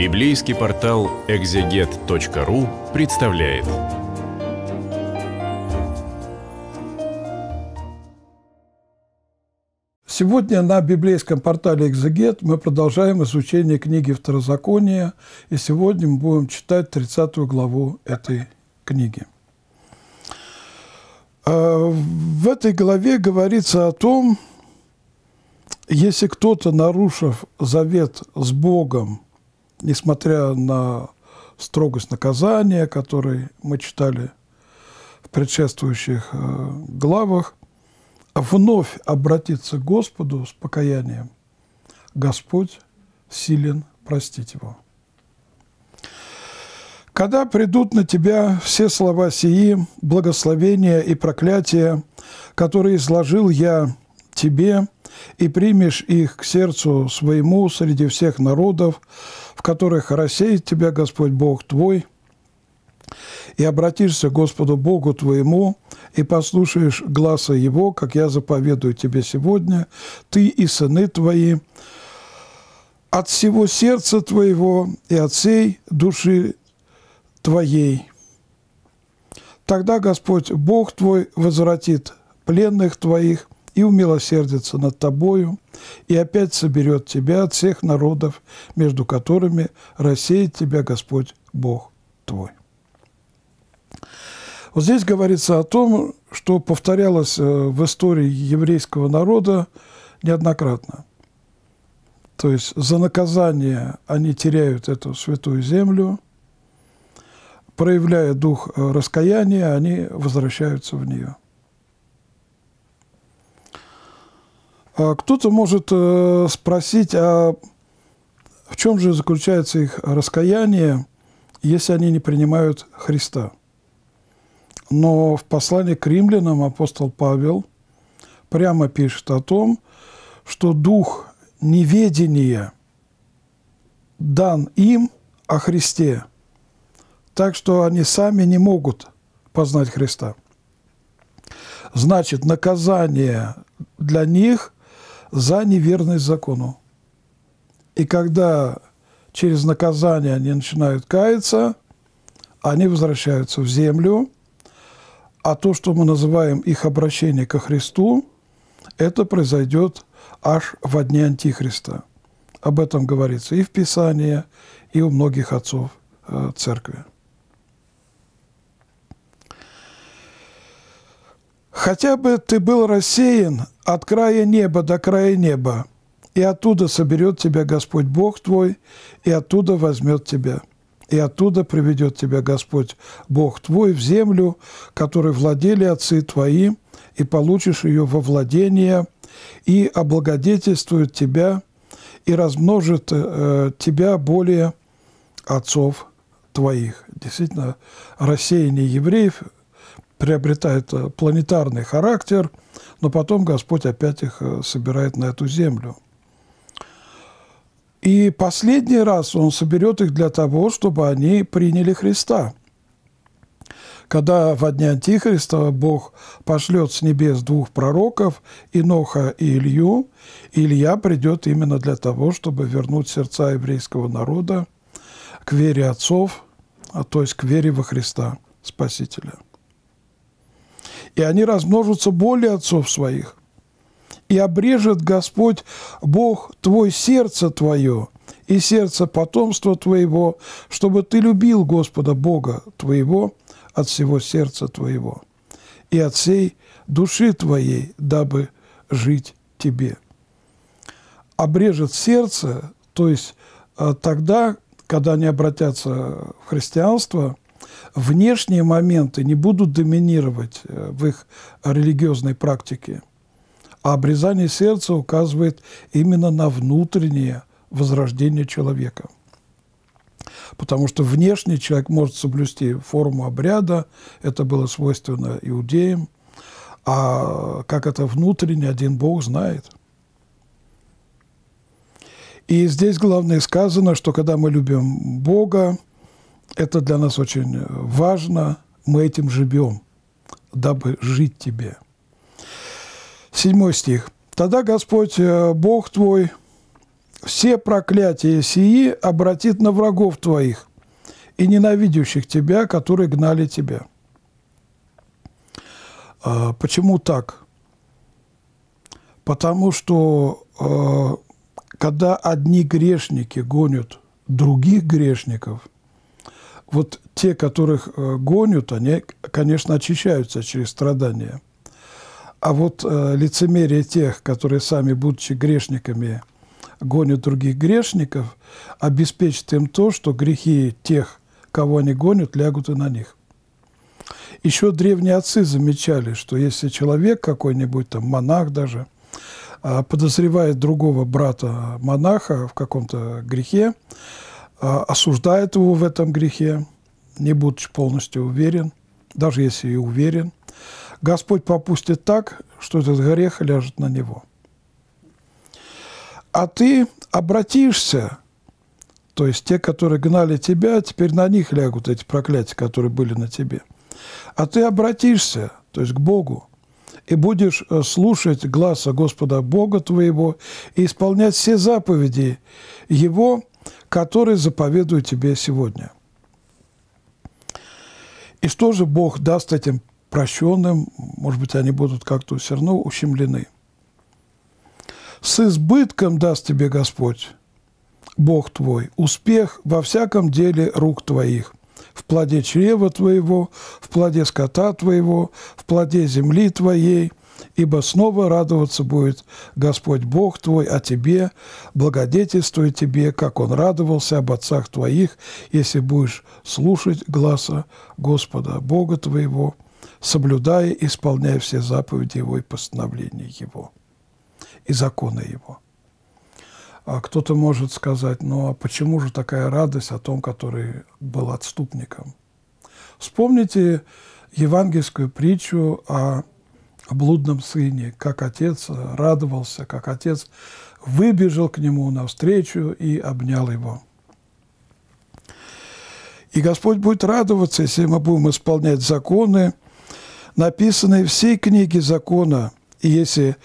Библейский портал экзегет.ру представляет. Сегодня на библейском портале «Экзегет» мы продолжаем изучение книги Второзакония, и сегодня мы будем читать 30 главу этой книги. А, в этой главе говорится о том, если кто-то, нарушив завет с Богом, несмотря на строгость наказания, который мы читали в предшествующих э, главах, вновь обратиться к Господу с покаянием, Господь силен простить его. Когда придут на тебя все слова сии, благословения и проклятия, которые изложил я тебе, и примешь их к сердцу своему среди всех народов, в которых рассеет тебя Господь Бог твой, и обратишься к Господу Богу твоему, и послушаешь гласа Его, как я заповедую тебе сегодня, ты и сыны твои, от всего сердца твоего и от всей души твоей. Тогда Господь Бог твой возвратит пленных твоих и умилосердится над тобою, и опять соберет тебя от всех народов, между которыми рассеет тебя Господь Бог твой. Вот здесь говорится о том, что повторялось э, в истории еврейского народа неоднократно. То есть за наказание они теряют эту святую землю, проявляя дух э, раскаяния, они возвращаются в нее. Кто-то может э, спросить, а в чем же заключается их раскаяние, если они не принимают Христа? Но в послании к римлянам апостол Павел прямо пишет о том, что дух неведения дан им о Христе, так что они сами не могут познать Христа. Значит, наказание для них за неверность закону. И когда через наказание они начинают каяться, они возвращаются в землю, а то, что мы называем их обращение ко Христу, это произойдет аж в дни Антихриста. Об этом говорится и в Писании, и у многих отцов э, церкви. Хотя бы ты был рассеян от края неба до края неба, и оттуда соберет тебя Господь Бог твой, и оттуда возьмет тебя, и оттуда приведет тебя Господь Бог твой в землю, которой владели отцы твои, и получишь ее во владение, и облагодетельствует тебя, и размножит э, тебя более отцов твоих. Действительно, рассеяние евреев – приобретает э, планетарный характер, но потом Господь опять их э, собирает на эту землю. И последний раз Он соберет их для того, чтобы они приняли Христа. Когда во дне Антихриста Бог пошлет с небес двух пророков, Иноха и Илью, Илья придет именно для того, чтобы вернуть сердца еврейского народа к вере отцов, а то есть к вере во Христа Спасителя и они размножатся более отцов своих. И обрежет Господь Бог твой сердце твое и сердце потомства твоего, чтобы ты любил Господа Бога твоего от всего сердца твоего и от всей души твоей, дабы жить тебе. Обрежет сердце, то есть э, тогда, когда они обратятся в христианство, внешние моменты не будут доминировать э, в их религиозной практике. А обрезание сердца указывает именно на внутреннее возрождение человека. Потому что внешний человек может соблюсти форму обряда, это было свойственно иудеям, а как это внутренне, один Бог знает. И здесь главное сказано, что когда мы любим Бога, это для нас очень важно. Мы этим живем, дабы жить тебе. Седьмой стих. «Тогда Господь, э, Бог твой, все проклятия сии обратит на врагов твоих и ненавидящих тебя, которые гнали тебя. А, почему так? Потому что а, когда одни грешники гонят других грешников, вот те, которых э, гонят, они, конечно, очищаются через страдания. А вот э, лицемерие тех, которые сами, будучи грешниками, гонят других грешников, обеспечит им то, что грехи тех, кого они гонят, лягут и на них. Еще древние отцы замечали, что если человек какой-нибудь, там монах даже, а, подозревает другого брата монаха в каком-то грехе, осуждает его в этом грехе, не будучи полностью уверен, даже если и уверен, Господь попустит так, что этот грех ляжет на него. А ты обратишься, то есть те, которые гнали тебя, теперь на них лягут эти проклятия, которые были на тебе. А ты обратишься, то есть к Богу, и будешь э, слушать гласа Господа Бога твоего и исполнять все заповеди Его, которые заповедуют тебе сегодня. И что же Бог даст этим прощенным? Может быть, они будут как-то все равно ущемлены. С избытком даст тебе Господь, Бог твой, успех во всяком деле рук твоих, в плоде чрева твоего, в плоде скота твоего, в плоде земли твоей, ибо снова радоваться будет Господь Бог твой о тебе, благодетельствуя тебе, как Он радовался об отцах твоих, если будешь слушать гласа Господа Бога твоего, соблюдая и исполняя все заповеди Его и постановления Его и законы Его. А кто-то может сказать, ну а почему же такая радость о том, который был отступником? Вспомните евангельскую притчу о, о блудном сыне, как отец радовался, как отец выбежал к нему навстречу и обнял его. И Господь будет радоваться, если мы будем исполнять законы, написанные всей книге закона, и если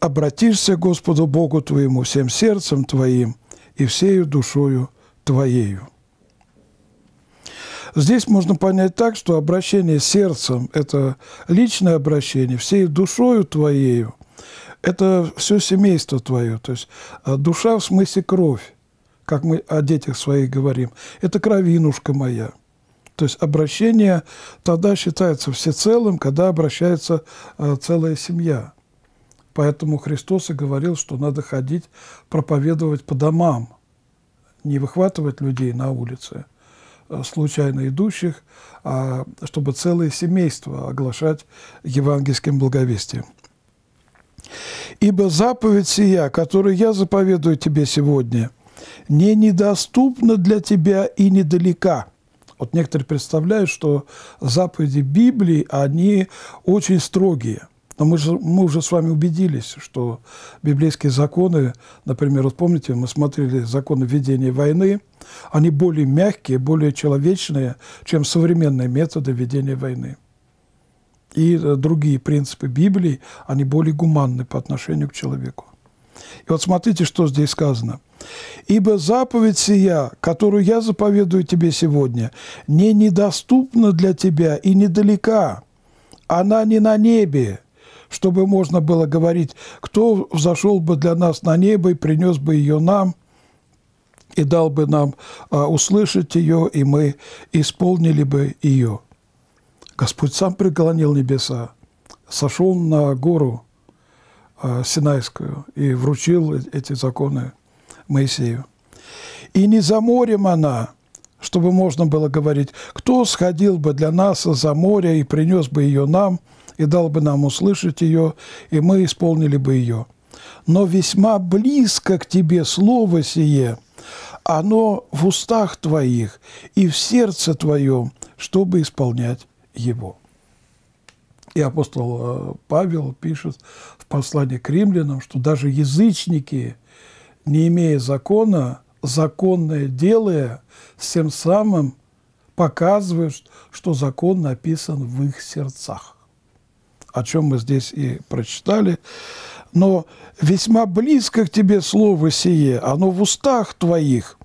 обратишься к Господу Богу твоему всем сердцем твоим и всею душою твоею. Здесь можно понять так, что обращение сердцем – это личное обращение, всей душою твоею – это все семейство твое. То есть а, душа в смысле кровь, как мы о детях своих говорим. Это кровинушка моя. То есть обращение тогда считается всецелым, когда обращается а, целая семья. Поэтому Христос и говорил, что надо ходить, проповедовать по домам, не выхватывать людей на улице, случайно идущих, а чтобы целое семейство оглашать евангельским благовестием. «Ибо заповедь сия, которую я заповедую тебе сегодня, не недоступна для тебя и недалека». Вот некоторые представляют, что заповеди Библии, они очень строгие. Но мы, же, мы уже с вами убедились, что библейские законы, например, вот помните, мы смотрели законы ведения войны, они более мягкие, более человечные, чем современные методы ведения войны. И э, другие принципы Библии, они более гуманны по отношению к человеку. И вот смотрите, что здесь сказано. «Ибо заповедь сия, которую я заповедую тебе сегодня, не недоступна для тебя и недалека. Она не на небе, чтобы можно было говорить, кто взошел бы для нас на небо и принес бы ее нам, и дал бы нам а, услышать ее, и мы исполнили бы ее. Господь сам преклонил небеса, сошел на гору а, Синайскую и вручил эти законы Моисею. И не за морем она, чтобы можно было говорить, кто сходил бы для нас за море и принес бы ее нам – и дал бы нам услышать ее, и мы исполнили бы ее. Но весьма близко к тебе слово сие, оно в устах твоих и в сердце твоем, чтобы исполнять его. И апостол э, Павел пишет в послании к римлянам, что даже язычники, не имея закона, законное делая, тем самым показывают, что закон написан в их сердцах о чем мы здесь и прочитали. но весьма близко к тебе слово сие, оно в устах твоих,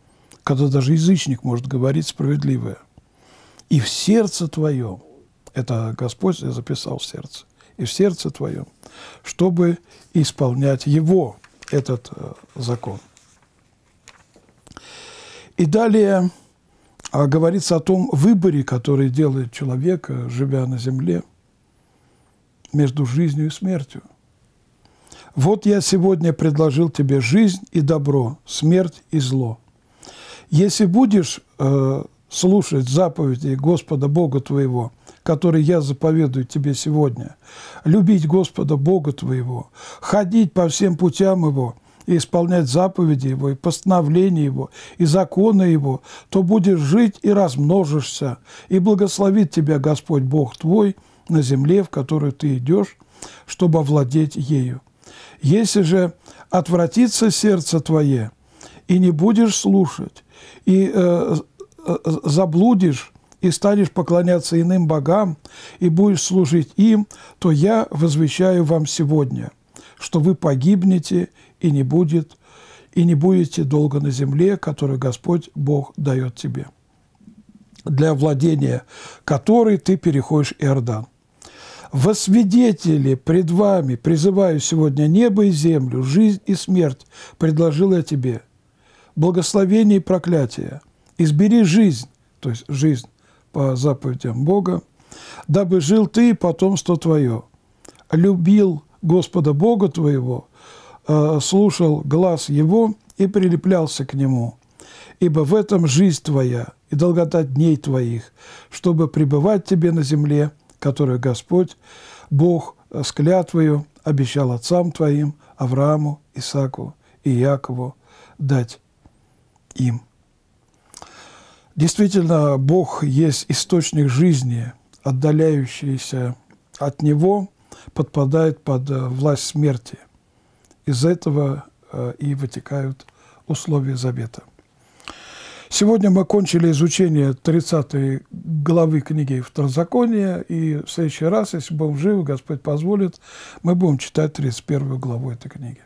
когда даже язычник может говорить справедливое, и в сердце твоем, это Господь записал в сердце, и в сердце твоем, чтобы исполнять его, этот э, закон. И далее а, говорится о том выборе, который делает человек, э, живя на земле, между жизнью и смертью. Вот я сегодня предложил тебе жизнь и добро, смерть и зло. Если будешь э, слушать заповеди Господа Бога твоего, которые я заповедую тебе сегодня, любить Господа Бога твоего, ходить по всем путям Его и исполнять заповеди Его, и постановления Его, и законы Его, то будешь жить и размножишься, и благословит тебя Господь Бог твой на земле, в которую ты идешь, чтобы овладеть ею. Если же отвратится сердце твое, и не будешь слушать, и э, э, заблудишь, и станешь поклоняться иным богам, и будешь служить им, то я возвещаю вам сегодня, что вы погибнете и не будет, и не будете долго на земле, которую Господь Бог дает тебе, для владения которой ты переходишь Иордан. Во свидетели пред вами призываю сегодня небо и землю, жизнь и смерть предложил я тебе. Благословение и проклятие. Избери жизнь, то есть жизнь по заповедям Бога, дабы жил ты и потомство твое. Любил Господа Бога твоего, э, слушал глаз Его и прилеплялся к Нему. Ибо в этом жизнь твоя и долгота дней твоих, чтобы пребывать тебе на земле – которое Господь, Бог с клятвою обещал отцам твоим, Аврааму, Исааку и Якову дать им. Действительно, Бог есть источник жизни, отдаляющийся от Него подпадает под э, власть смерти. Из этого э, и вытекают условия завета – Сегодня мы кончили изучение 30 главы книги Второзакония, и в следующий раз, если будем живы, Господь позволит, мы будем читать 31 главу этой книги.